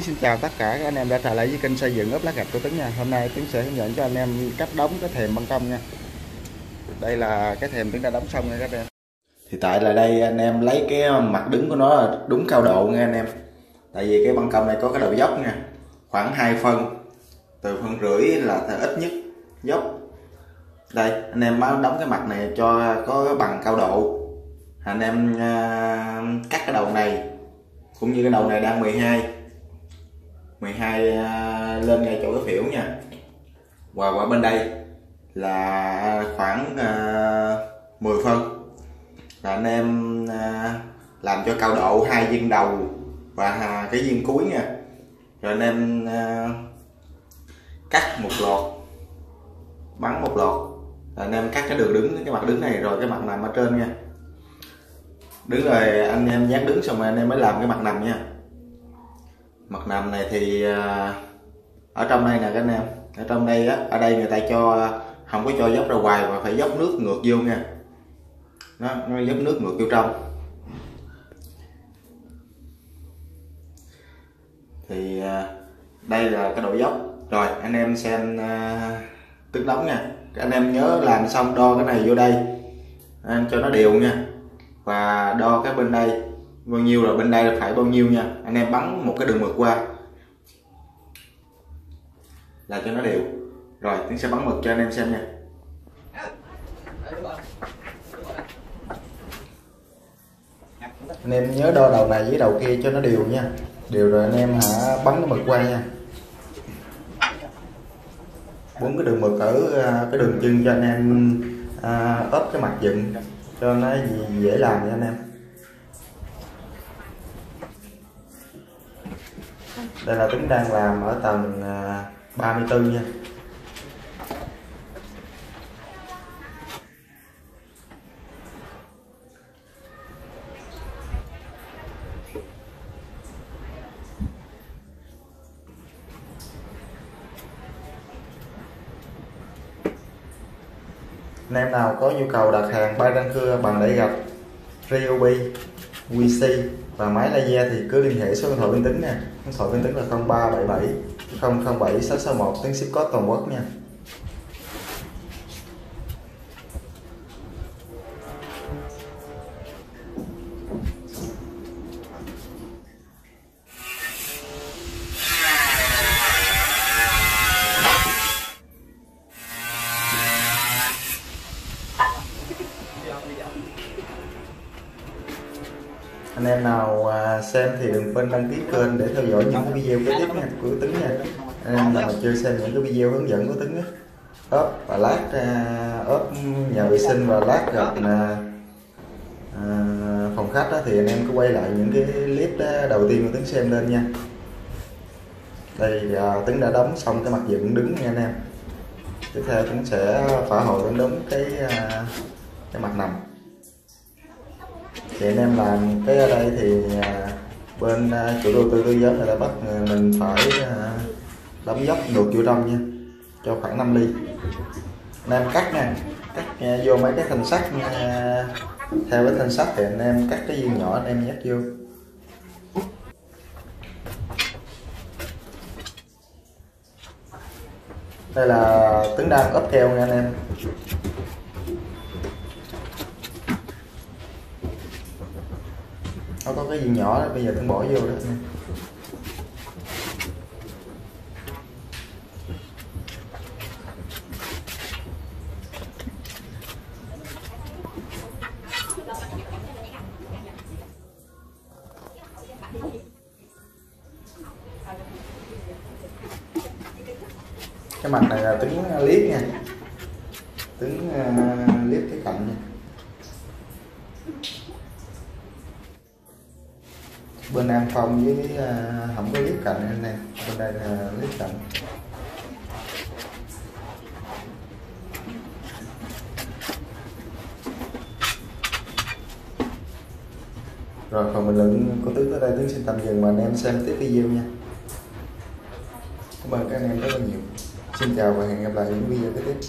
Xin chào tất cả các anh em đã trở lại với kênh xây dựng ốp lá gạch của Tuấn nha. Hôm nay Tuấn sẽ hướng dẫn cho anh em cách đóng cái thềm ban công nha. Đây là cái thềm Tuấn đã đóng xong nha các anh em. Thì tại là đây anh em lấy cái mặt đứng của nó đúng cao độ nha anh em. Tại vì cái ban công này có cái độ dốc nha. Khoảng 2 phân. Từ phân rưỡi là ít nhất dốc. Đây, anh em đóng cái mặt này cho có bằng cao độ. Anh em à, cắt cái đầu này. Cũng như cái đầu này đang 12 12 à, lên ngay chỗ cái phiểu nha. Và qua bên đây là khoảng à, 10 phân. Là anh em à, làm cho cao độ hai viên đầu và cái viên cuối nha. Rồi anh em à, cắt một lọt bắn một lọt. Rồi anh em cắt cái đường đứng cái mặt đứng này rồi cái mặt nằm ở trên nha. Đứng rồi anh em dán đứng xong rồi anh em mới làm cái mặt nằm nha mặt nằm này thì à, ở trong đây nè các anh em. Ở trong đây á ở đây người ta cho à, không có cho dốc ra ngoài mà phải dốc nước ngược vô nha. Nó, nó dốc nước ngược vô trong. Thì à, đây là cái độ dốc. Rồi anh em xem tức đóng nha. Anh em nhớ làm xong đo cái này vô đây. Anh cho nó đều nha. Và đo cái bên đây bao nhiêu là bên đây là phải bao nhiêu nha. Anh em bắn một cái đường mực qua. Là cho nó đều. Rồi tiến sẽ bắn mực cho anh em xem nha. Anh em nhớ đo đầu này với đầu kia cho nó đều nha. Đều rồi anh em hả bắn cái mực qua nha. Bốn cái đường mực ở à, cái đường chân cho anh em à, ốp cái mặt dựng cho nó dễ làm nha anh em. Đây là tính đang làm ở tầng à, 34 nha. Anh em nào có nhu cầu đặt hàng ba răng cưa bằng để gặp Ryobi WC và máy laser thì cứ liên hệ số điện thoại bên tính nha. Số điện thoại bên tính là 0377 007 661 tiếng ship code toàn quốc nha. Anh em nào à, xem thì đừng quên đăng ký kênh để theo dõi những cái video kế tiếp nha của Tứng nha. Anh em nào chưa xem những cái video hướng dẫn của Tứng á ốp và lát à, ốp nhà vệ sinh và lát gặp là à, phòng khách đó, thì anh em cứ quay lại những cái clip đó, đầu tiên của Tứng xem lên nha. Đây à, Tứng đã đóng xong cái mặt dựng đứng nha anh em. Tiếp theo Tứng sẽ phá hồi Tấn đóng cái à, cái mặt nằm thì anh em làm cái ở đây thì à, bên à, chủ đầu tư tư vấn người ta bắt mình phải à, đóng dốc ngược vô trong nha, cho khoảng 5 ly. Anh em cắt nha, cắt vô mấy cái thanh sắt theo cái thanh sắt thì anh em cắt cái viên nhỏ anh em nhét vô. Đây là tướng đang ốp keo nha anh em. Nó có cái viên nhỏ đó, bây giờ tôi bỏ vô đó. Cái mặt này là tính liếc nha. Tính uh, liếc cái cạnh nha. Bên an phong với uh, không có clip cạnh anh em. Bên đây là clip cạnh. Rồi còn bình luận của tướng tới đây tướng xin tạm dừng và anh em xem tiếp video nha. Cảm ơn các anh em rất là nhiều. Xin chào và hẹn gặp lại những video kế tiếp.